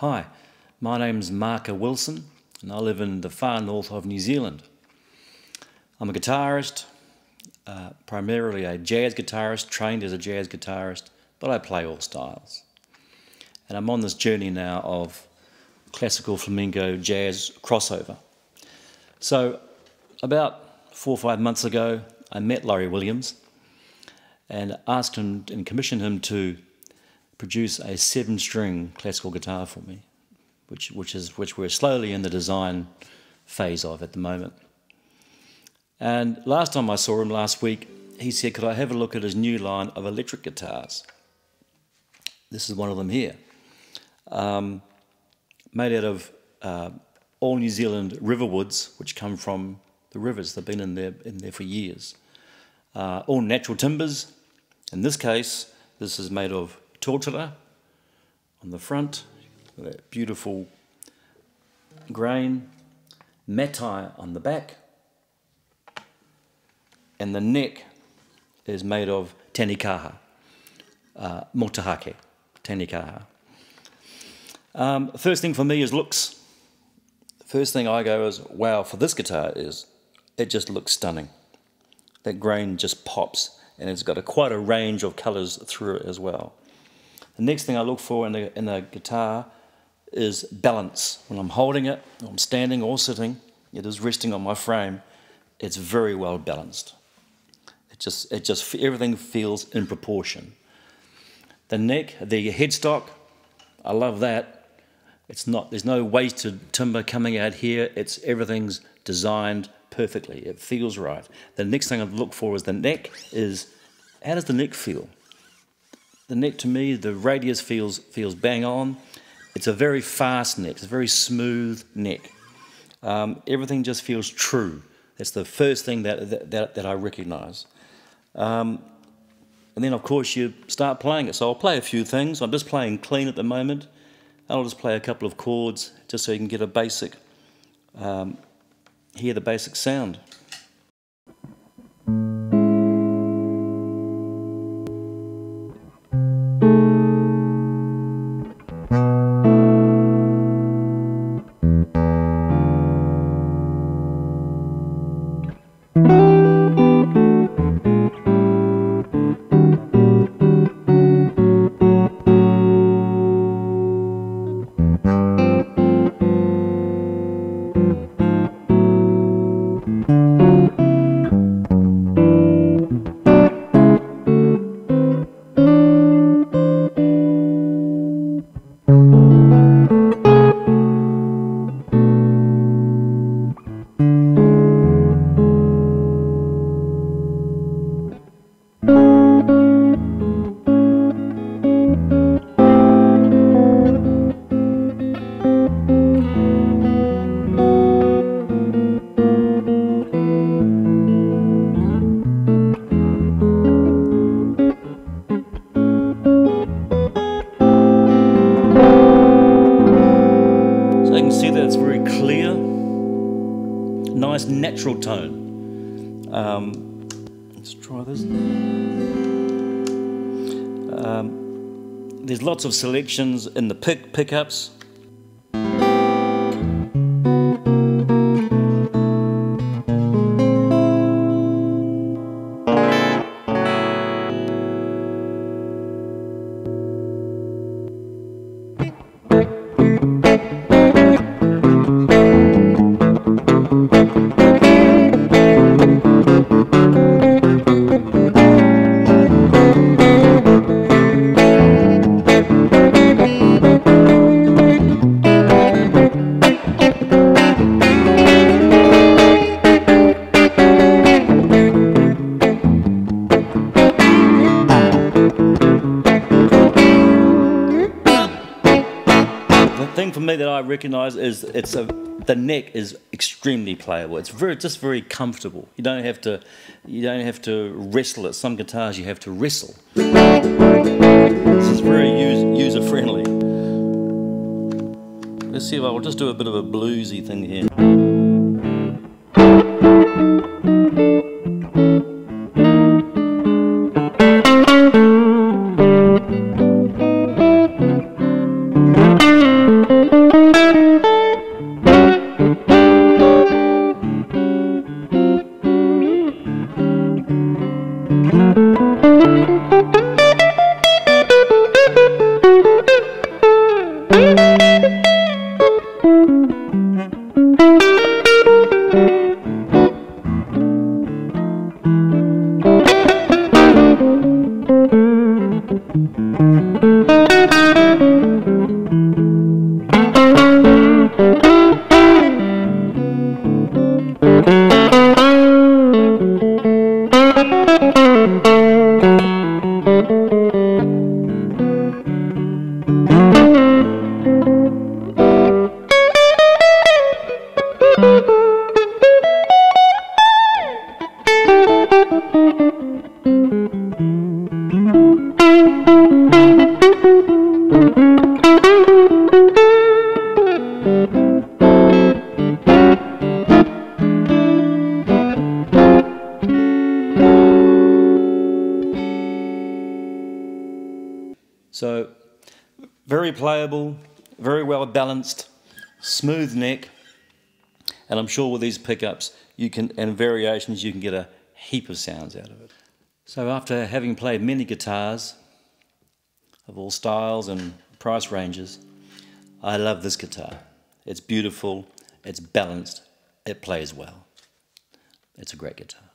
Hi, my name's Maaka Wilson, and I live in the far north of New Zealand. I'm a guitarist, uh, primarily a jazz guitarist, trained as a jazz guitarist, but I play all styles. And I'm on this journey now of classical flamenco jazz crossover. So, about four or five months ago, I met Laurie Williams and asked him and commissioned him to produce a seven string classical guitar for me, which, which, is, which we're slowly in the design phase of at the moment. And last time I saw him last week, he said, Could I have a look at his new line of electric guitars? This is one of them here. Um, made out of uh, all New Zealand riverwoods, which come from the rivers. They've been in there, in there for years. Uh, all natural timbers. In this case, this is made of totara on the front, that beautiful grain, matai on the back, and the neck is made of tanekaha, uh, motahake, tanekaha. Um, first thing for me is looks. First thing I go is, wow, for this guitar is, it just looks stunning. That grain just pops and it's got a, quite a range of colours through it as well. The next thing I look for in a, in a guitar is balance. When I'm holding it, I'm standing or sitting, it is resting on my frame, it's very well balanced. It just, it just, everything feels in proportion. The neck, the headstock, I love that. It's not, there's no wasted timber coming out here. It's everything's designed perfectly. It feels right. The next thing I look for is the neck is, how does the neck feel? The neck to me, the radius feels feels bang on. It's a very fast neck. It's a very smooth neck. Um, everything just feels true. That's the first thing that that, that I recognise. Um, and then, of course, you start playing it. So I'll play a few things. I'm just playing clean at the moment. I'll just play a couple of chords just so you can get a basic, um, hear the basic sound. Nice natural tone. Um, let's try this. Um, there's lots of selections in the pick pickups. Thing for me that I recognise is it's a the neck is extremely playable. It's very just very comfortable. You don't have to you don't have to wrestle it. Some guitars you have to wrestle. This is very user friendly. Let's see if I'll just do a bit of a bluesy thing here. Mm-hmm. So, very playable, very well balanced, smooth neck, and I'm sure with these pickups you can and variations you can get a heap of sounds out of it. So after having played many guitars of all styles and price ranges, I love this guitar. It's beautiful, it's balanced, it plays well. It's a great guitar.